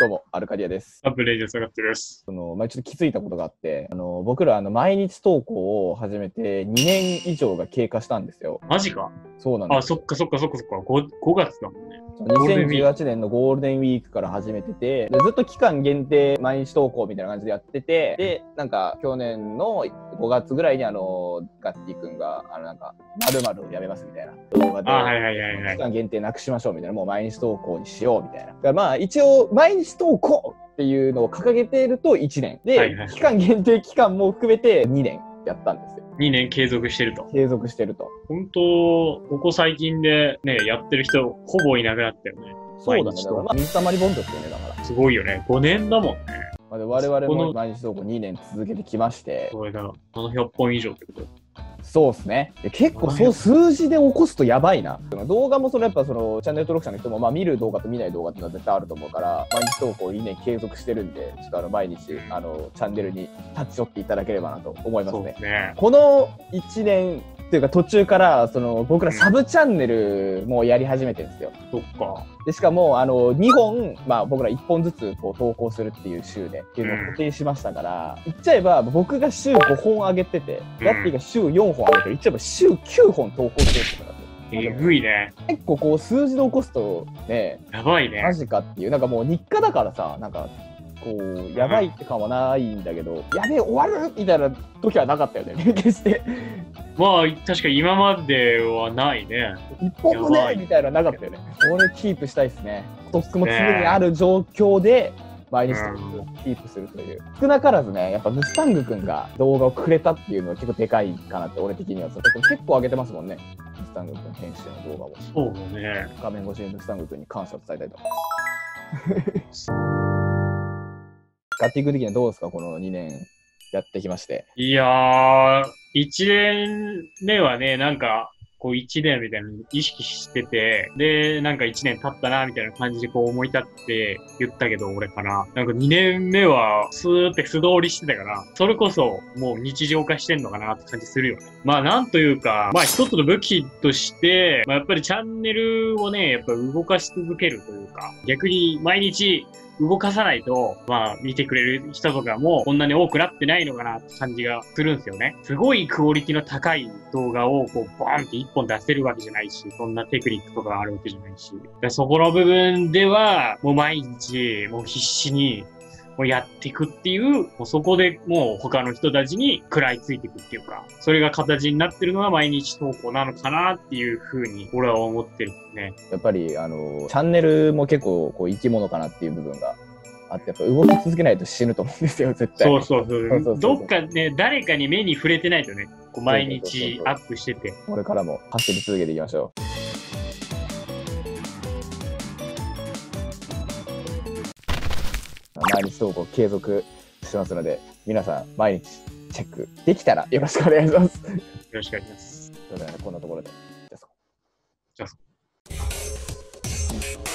どうも、アルカディアです。アップレイジャー下がってです。その、まあ、ちょっと気づいたことがあって、あの、僕ら、あの、毎日投稿を始めて2年以上が経過したんですよ。マジか？あ、そうなんです。そっかそっかそっかそっか。5, 5月だもんね。ールデンウィー2018年のゴールデンウィークから始めてて、でずっと期間限定毎日投稿みたいな感じでやってて、で、なんか去年の5月ぐらいにあの、ガッティ君が、あの、なんか、〇〇をやめますみたいな動画で、あ、はいはいはいはい期。間限定なくしましょうみたいな、もう毎日投稿にしようみたいな。まあ一応、毎日投稿っていうのを掲げていると1年。で、はいはいはい期間限定期間も含めて2年やったんですよ。2年継続してると。継続してると。本当、ここ最近でね、やってる人ほぼいなくなったよね。そうだね。だからまあ水溜りボンドですよね、だから。すごいよね。5年だもんね。まあ、で我々も毎日投稿2年続けてきまして、これだ。あの100本以上ってこと。そうですね。で結構そう数字で起こすとやばいな。動画もそのやっぱそのチャンネル登録者の人もまあ見る動画と見ない動画っていうのは絶対あると思うから、毎日投稿2年継続してるんで、ちょっとあの毎日あのチャンネルに立ち寄っていただければなと思いますね。すね。この1年っていうか途中からその僕らサブチャンネルもやり始めてるんですよ。そっか。でしかもあの2本、まあ、僕ら1本ずつこう投稿するっていう週でっていうのを固定しましたから、言っちゃえば僕が週5本上げてて、うんガッティが週4本上げて言っちゃえば週9本投稿してるってことなんですよえぐいね。結構こう数字で起こすとねやばいねマ。ジかっていうなんかもう日課だからさなんかこうやばいって感はないんだけど、やべえ終わるみたいな時はなかったよね 決してまあ、確かに今まではないね。一本もねみたいなのなかったよね。これキープしたいですね。ストックも常にある状況で、毎日ストックをキープするという。少なからずね、やっぱムスタング君が動画をくれたっていうのは結構でかいかなって、俺的には。結構上げてますもんね。ムスタング君編集の動画を。そうだね。画面越しにムスタング君に感謝を伝えたいと思います。ガッティング的にはどうですか？この2年やってきまして。いやー、1年目はね、なんか、こう1年みたいなの意識してて、で、なんか1年経ったな、みたいな感じでこう思い立って言ったけど、俺かな。なんか2年目は、スーって素通りしてたから、それこそもう日常化してんのかなって感じするよね。まあなんというか、まあ一つの武器として、まあやっぱりチャンネルをね、やっぱ動かし続けるというか、逆に毎日動かさないと、まあ、見てくれる人とかも、こんなに多くなってないのかなって感じがするんですよね。すごいクオリティの高い動画を、こう、バーンって一本出せるわけじゃないし、そんなテクニックとかあるわけじゃないし。そこの部分では、もう毎日、もう必死に、もうやっていくっていう、もうそこでもう他の人たちに食らいついていくっていうか、それが形になってるのが毎日投稿なのかなっていうふうに、俺は思ってるね。やっぱり、あの、チャンネルも結構こう生き物かなっていう部分があって、やっぱ動き続けないと死ぬと思うんですよ、絶対。そうそうそう。どっかね、誰かに目に触れてないとね、こう毎日アップしてて。これからも走り続けていきましょう。毎日投稿継続しますので、皆さん、毎日チェックできたらよろしくお願いします。よろしくお願いします。そうだね、こんなところで。じゃあそこ。じゃあ。